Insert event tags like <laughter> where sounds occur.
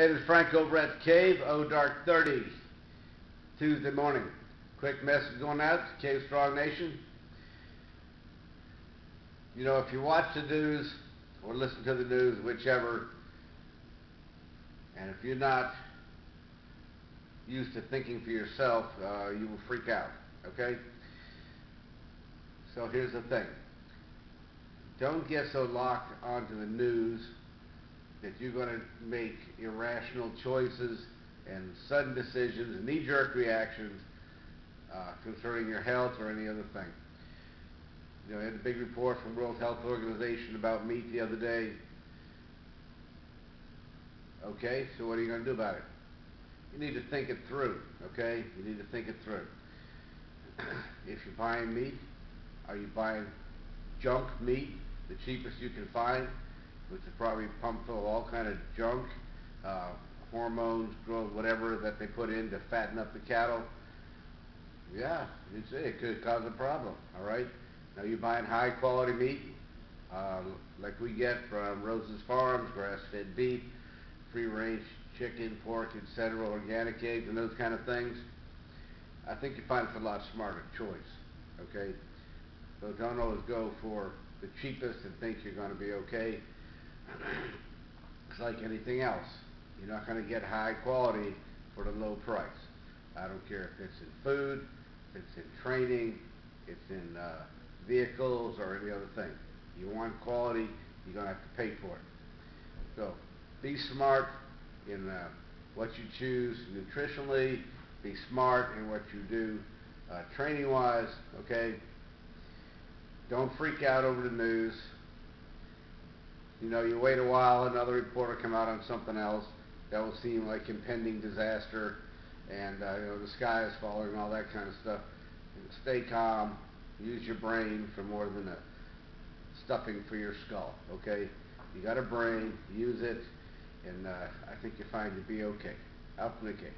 This is Frank over at Cave, O Dark 30, Tuesday morning. Quick message going out to Cave Strong Nation. You know, if you watch the news or listen to the news, whichever, and if you're not used to thinking for yourself, uh, you will freak out, okay? So here's the thing. Don't get so locked onto the news that you're going to make irrational choices and sudden decisions knee-jerk reactions uh, concerning your health or any other thing. You know, I had a big report from World Health Organization about meat the other day. Okay, so what are you going to do about it? You need to think it through, okay? You need to think it through. <clears throat> if you're buying meat, are you buying junk meat, the cheapest you can find? Which is probably pumped full of all kind of junk, uh, hormones, growth, whatever that they put in to fatten up the cattle. Yeah, see, it could cause a problem. All right. Now you're buying high quality meat, uh, like we get from Rose's Farms, grass-fed beef, free-range chicken, pork, etc., organic eggs, and those kind of things. I think you find it's a lot smarter choice. Okay. So don't always go for the cheapest and think you're going to be okay it's like anything else. You're not going to get high quality for the low price. I don't care if it's in food, if it's in training, it's in uh, vehicles or any other thing. You want quality, you're going to have to pay for it. So be smart in uh, what you choose nutritionally, be smart in what you do uh, training-wise, okay? Don't freak out over the news. You know, you wait a while, another report will come out on something else that will seem like impending disaster, and uh, you know the sky is falling, all that kind of stuff. Stay calm. Use your brain for more than a stuffing for your skull. Okay, you got a brain. Use it, and uh, I think you'll find you'll be okay. Out from the cave.